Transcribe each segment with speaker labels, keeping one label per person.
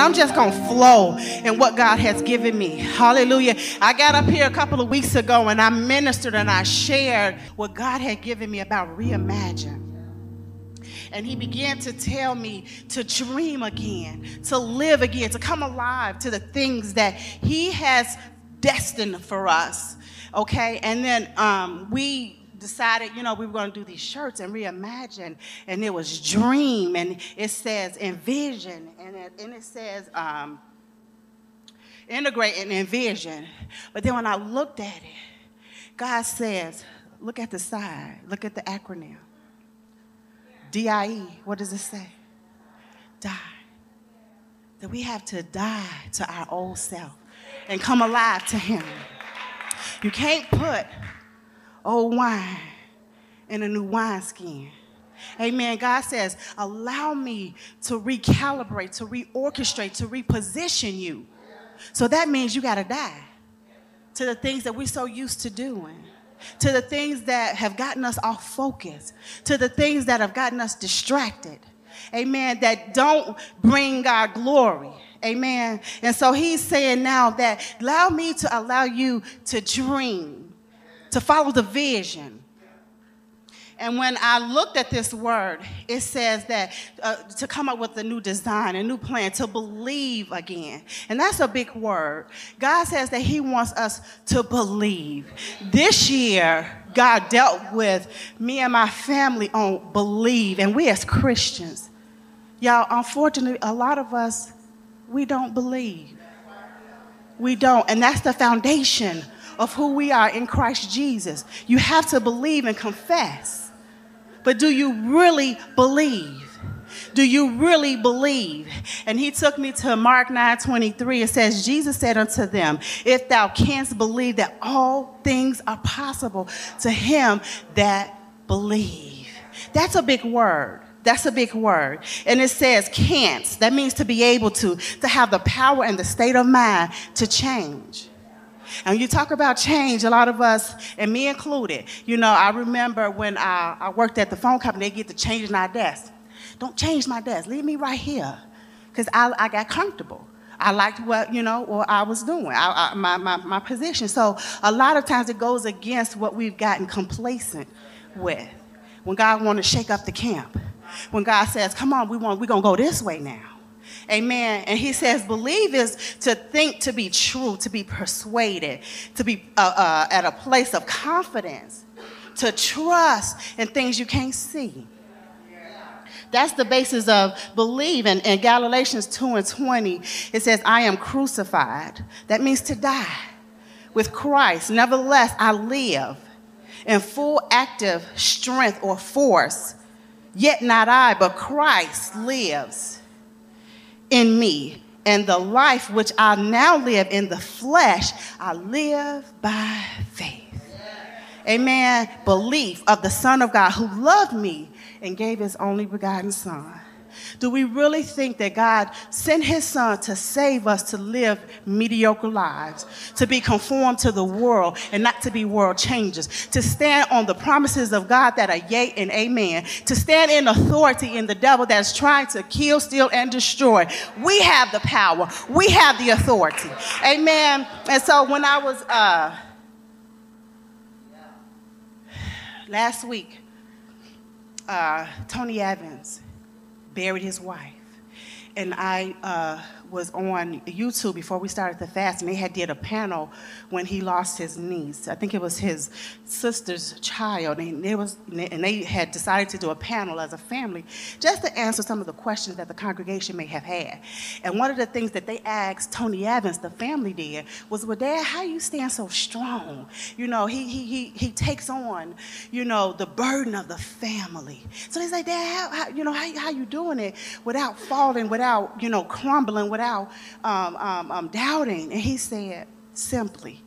Speaker 1: and I'm just going to flow in what God has given me. Hallelujah. I got up here a couple of weeks ago and I ministered and I shared what God had given me about reimagine. And he began to tell me to dream again, to live again, to come alive to the things that he has destined for us. Okay, and then um, we decided, you know, we were going to do these shirts and reimagine, and it was dream, and it says envision, and and it says um, integrate and envision. But then when I looked at it, God says, look at the side, look at the acronym. DIE, what does it say? Die. That we have to die to our old self and come alive to Him. You can't put old wine in a new wineskin. Amen. God says, allow me to recalibrate, to reorchestrate, to reposition you. So that means you got to die to the things that we're so used to doing to the things that have gotten us off focus, to the things that have gotten us distracted. Amen. That don't bring God glory. Amen. And so he's saying now that allow me to allow you to dream, to follow the vision, and when I looked at this word, it says that uh, to come up with a new design, a new plan, to believe again. And that's a big word. God says that He wants us to believe. This year, God dealt with me and my family on believe, and we as Christians, y'all, unfortunately, a lot of us, we don't believe. We don't. And that's the foundation of who we are in Christ Jesus. You have to believe and confess. But do you really believe? Do you really believe? And he took me to Mark 9 23. It says, Jesus said unto them, If thou canst believe that all things are possible to him that believe. That's a big word. That's a big word. And it says can't. That means to be able to, to have the power and the state of mind to change. And when you talk about change, a lot of us, and me included, you know, I remember when I, I worked at the phone company, they get to changing our desk. Don't change my desk, leave me right here. Because I, I got comfortable. I liked what, you know, what I was doing, I, I, my, my, my position. So a lot of times it goes against what we've gotten complacent with. When God wants to shake up the camp. When God says, come on, we want, we're to go this way now. Amen. And he says, believe is to think to be true, to be persuaded, to be uh, uh, at a place of confidence, to trust in things you can't see. That's the basis of believe. In Galatians 2 and 20, it says, I am crucified. That means to die with Christ. Nevertheless, I live in full active strength or force. Yet not I, but Christ lives in me. And the life which I now live in the flesh, I live by faith. Amen. Belief of the Son of God who loved me and gave his only begotten Son do we really think that God sent his son to save us to live mediocre lives, to be conformed to the world and not to be world changers, to stand on the promises of God that are yea and amen, to stand in authority in the devil that's trying to kill, steal, and destroy? We have the power, we have the authority. Amen. And so when I was, uh, last week, uh, Tony Evans, buried his wife. And I uh, was on YouTube before we started the fast, and they had did a panel when he lost his niece. I think it was his sister's child, and they was and they had decided to do a panel as a family just to answer some of the questions that the congregation may have had. And one of the things that they asked Tony Evans, the family did, was, "Well, Dad, how you stand so strong? You know, he he he he takes on, you know, the burden of the family." So they say, "Dad, how, how you know how how you doing it without falling, without you know crumbling, without." Without um, um, um, doubting. And he said, simply,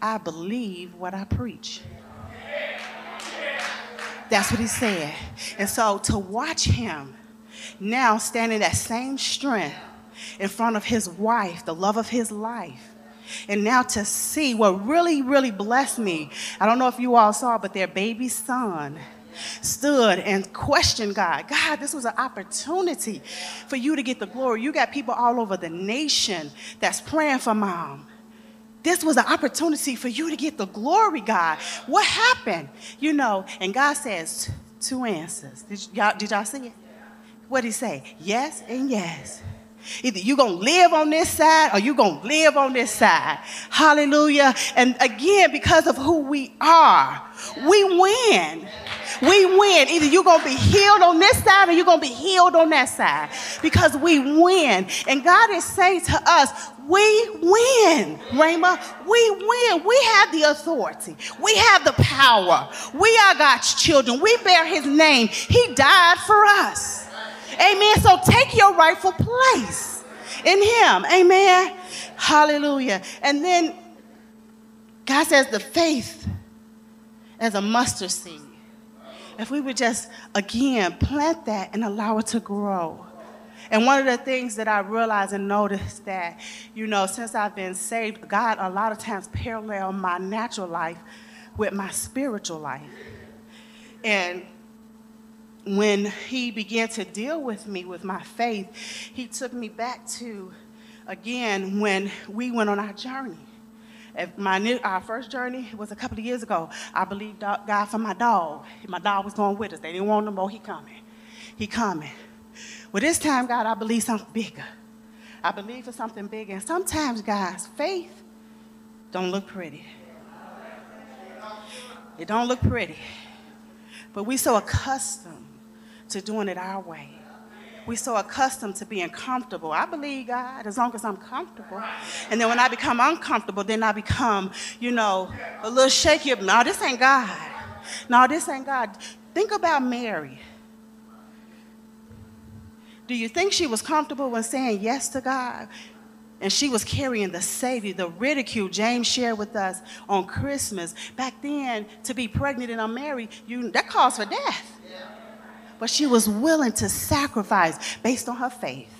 Speaker 1: I believe what I preach. That's what he said. And so to watch him now standing that same strength in front of his wife, the love of his life, and now to see what really, really blessed me. I don't know if you all saw, but their baby son stood and questioned God. God, this was an opportunity for you to get the glory. You got people all over the nation that's praying for mom. This was an opportunity for you to get the glory, God. What happened? You know, and God says two answers. Did y'all, did y'all see it? What did he say? Yes and yes. Either you're going to live on this side or you're going to live on this side. Hallelujah. And again, because of who we are, we win. We win. Either you're going to be healed on this side or you're going to be healed on that side because we win. And God is saying to us, we win, Rhema. We win. We have the authority. We have the power. We are God's children. We bear his name. He died for us. Amen. So take your rightful place in Him. Amen. Hallelujah. And then God says the faith as a mustard seed. If we would just, again, plant that and allow it to grow. And one of the things that I realized and noticed that, you know, since I've been saved, God a lot of times parallel my natural life with my spiritual life. And when he began to deal with me with my faith, he took me back to, again, when we went on our journey. My our first journey was a couple of years ago. I believed God for my dog. My dog was going with us. They didn't want no more. He coming. He coming. Well, this time, God, I believe something bigger. I believe for something bigger. And sometimes, guys, faith don't look pretty. It don't look pretty. But we so accustomed to doing it our way. We're so accustomed to being comfortable. I believe God as long as I'm comfortable. And then when I become uncomfortable, then I become, you know, a little shaky. No, this ain't God. No, this ain't God. Think about Mary. Do you think she was comfortable when saying yes to God? And she was carrying the Savior, the ridicule James shared with us on Christmas. Back then, to be pregnant and unmarried, you, that calls for death but she was willing to sacrifice based on her faith,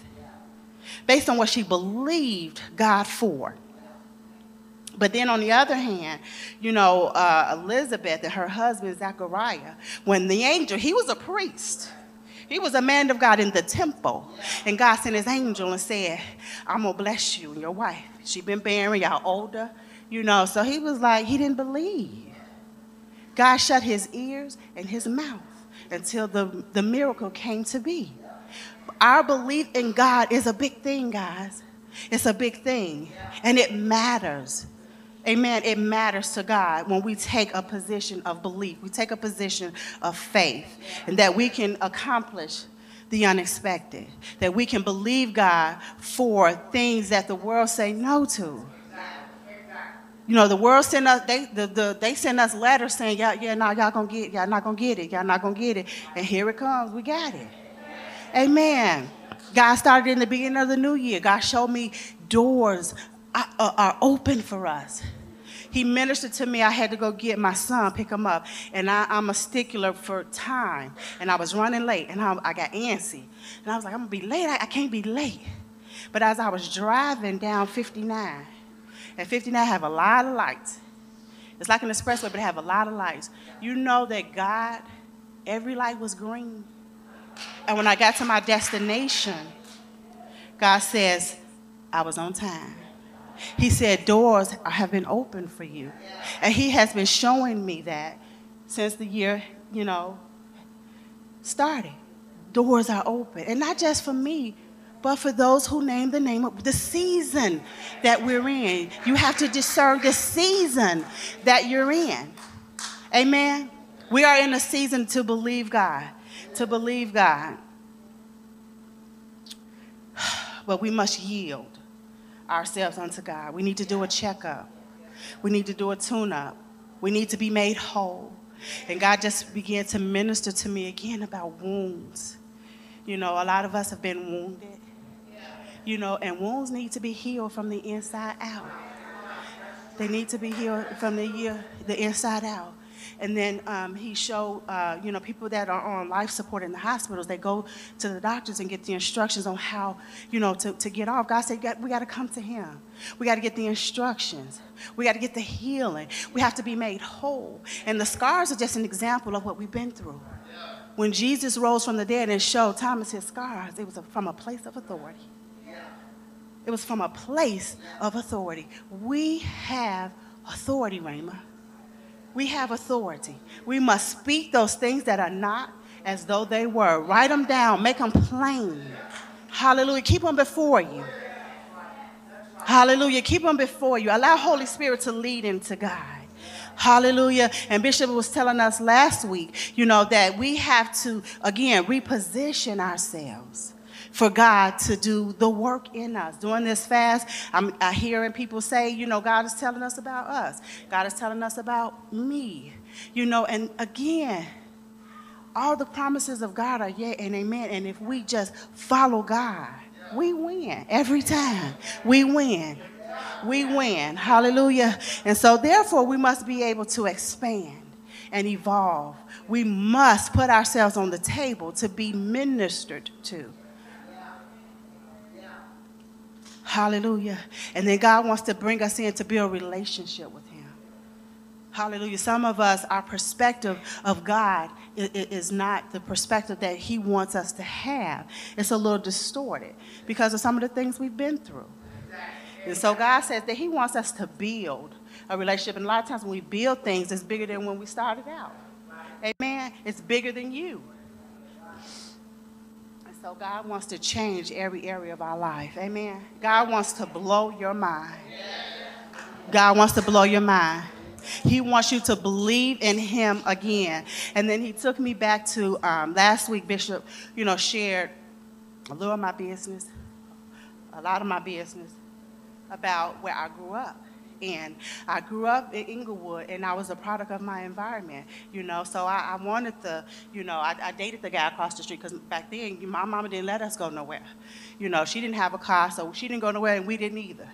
Speaker 1: based on what she believed God for. But then on the other hand, you know, uh, Elizabeth and her husband, Zachariah, when the angel, he was a priest. He was a man of God in the temple. And God sent his angel and said, I'm going to bless you and your wife. She been bearing, y'all older, you know. So he was like, he didn't believe. God shut his ears and his mouth until the, the miracle came to be. Our belief in God is a big thing, guys. It's a big thing, and it matters. Amen. It matters to God when we take a position of belief, we take a position of faith, and that we can accomplish the unexpected, that we can believe God for things that the world say no to. You know, the world send us, they, the, the, they send us letters saying, yeah, yeah, no, y'all gonna get, y'all not gonna get it, y'all not gonna get it. And here it comes, we got it. Amen. God started in the beginning of the new year. God showed me doors are, are open for us. He ministered to me. I had to go get my son, pick him up. And I, am a stickler for time. And I was running late, and I, I got antsy. And I was like, I'm going to be late. I, I can't be late. But as I was driving down 59, and 59 have a lot of lights. It's like an expressway, but it have a lot of lights. You know that God, every light was green. And when I got to my destination, God says, I was on time. He said, doors have been opened for you. And he has been showing me that since the year, you know, started. Doors are open. And not just for me, but for those who name the name of the season that we're in. You have to discern the season that you're in. Amen. We are in a season to believe God, to believe God. But we must yield ourselves unto God. We need to do a checkup. We need to do a tune up. We need to be made whole. And God just began to minister to me again about wounds. You know, a lot of us have been wounded you know, and wounds need to be healed from the inside out. They need to be healed from the, the inside out. And then um, he showed, uh, you know, people that are on life support in the hospitals, they go to the doctors and get the instructions on how, you know, to, to get off. God said, we got to come to him. We got to get the instructions. We got to get the healing. We have to be made whole. And the scars are just an example of what we've been through. When Jesus rose from the dead and showed Thomas his scars, it was from a place of authority. It was from a place of authority. We have authority, Rhema. We have authority. We must speak those things that are not as though they were. Write them down, make them plain. Hallelujah. Keep them before you. Hallelujah. Keep them before you. Allow Holy Spirit to lead into God. Hallelujah. And Bishop was telling us last week, you know, that we have to, again, reposition ourselves for God to do the work in us. During this fast, I'm hearing people say, you know, God is telling us about us. God is telling us about me. You know, and again, all the promises of God are yea and amen. And if we just follow God, we win every time. We win. We win. Hallelujah. And so, therefore, we must be able to expand and evolve. We must put ourselves on the table to be ministered to. Hallelujah. And then God wants to bring us in to build a relationship with Him. Hallelujah. Some of us, our perspective of God is not the perspective that He wants us to have. It's a little distorted because of some of the things we've been through. And so God says that He wants us to build a relationship. And a lot of times when we build things, it's bigger than when we started out. Amen. It's bigger than you. So God wants to change every area of our life. Amen. God wants to blow your mind. God wants to blow your mind. He wants you to believe in him again. And then he took me back to um, last week, Bishop, you know, shared a little of my business, a lot of my business about where I grew up in. I grew up in Englewood, and I was a product of my environment, you know. So I, I wanted the, you know, I, I, dated the guy across the street because back then my mama didn't let us go nowhere. You know, she didn't have a car, so she didn't go nowhere, and we didn't either.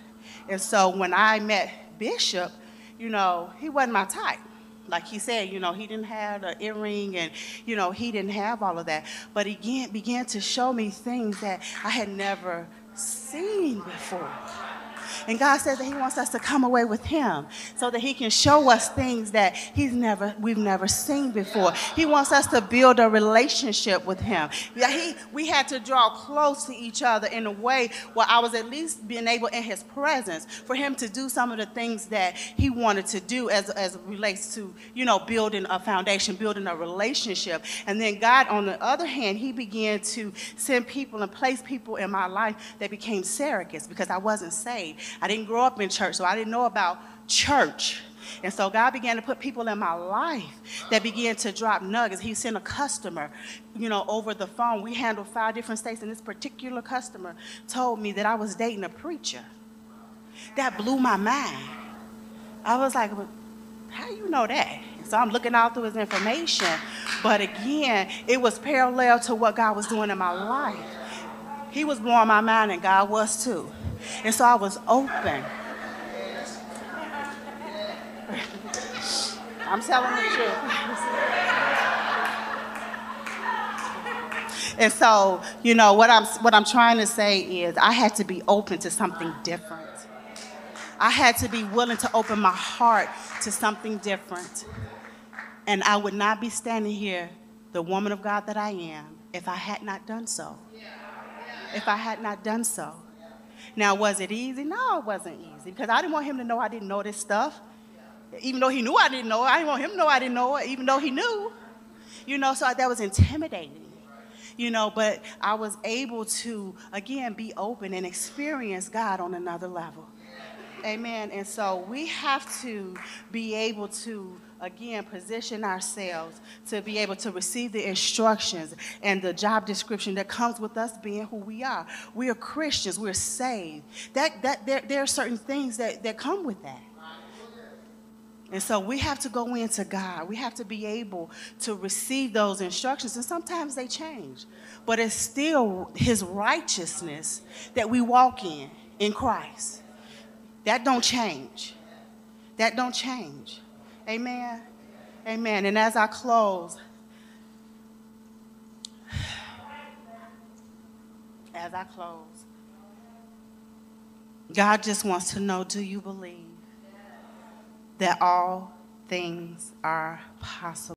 Speaker 1: And so when I met Bishop, you know, he wasn't my type. Like he said, you know, he didn't have an earring and, you know, he didn't have all of that. But he began to show me things that I had never seen before. And God says that He wants us to come away with Him so that He can show us things that He's never, we've never seen before. He wants us to build a relationship with Him. He, we had to draw close to each other in a way where I was at least being able in His presence for Him to do some of the things that He wanted to do as, as relates to, you know, building a foundation, building a relationship. And then God, on the other hand, He began to send people and place people in my life that became surrogates because I wasn't saved. I didn't grow up in church, so I didn't know about church. And so God began to put people in my life that began to drop nuggets. He sent a customer, you know, over the phone. We handled five different states, and this particular customer told me that I was dating a preacher. That blew my mind. I was like, well, how do you know that? So I'm looking all through his information. But again, it was parallel to what God was doing in my life. He was blowing my mind, and God was too. And so I was open. I'm telling the truth. and so, you know, what I'm what I'm trying to say is I had to be open to something different. I had to be willing to open my heart to something different. And I would not be standing here, the woman of God that I am, if I had not done so. If I had not done so. Now, was it easy? No, it wasn't easy because I didn't want him to know I didn't know this stuff. Even though he knew I didn't know it, I didn't want him to know I didn't know it, even though he knew. You know, so that was intimidating. You know, but I was able to, again, be open and experience God on another level. Amen. And so we have to be able to again, position ourselves to be able to receive the instructions and the job description that comes with us being who we are. We are Christians, we're saved. That, that, there, there are certain things that, that come with that. And so we have to go into God. We have to be able to receive those instructions. And sometimes they change. But it's still his righteousness that we walk in in Christ. That don't change. That don't change. Amen. Amen. And as I close, as I close, God just wants to know do you believe that all things are possible?